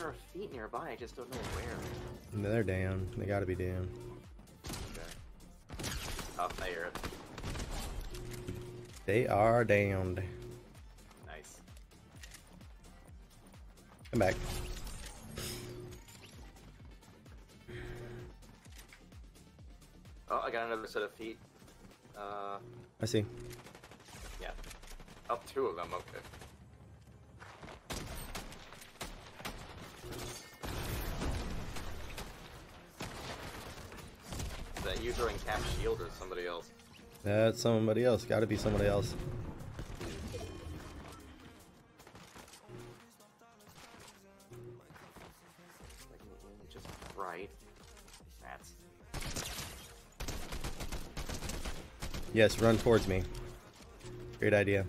there are feet nearby. I just don't know where. They're down. They gotta be down. Okay. Oh, I hear it. They are downed. Nice. Come back. Oh, I got another set of feet. Uh, I see. yeah. Up two of them. Okay. that user in cap shield or somebody else? That's somebody else. Gotta be somebody else. Just right. That's. Yes, run towards me. Great idea.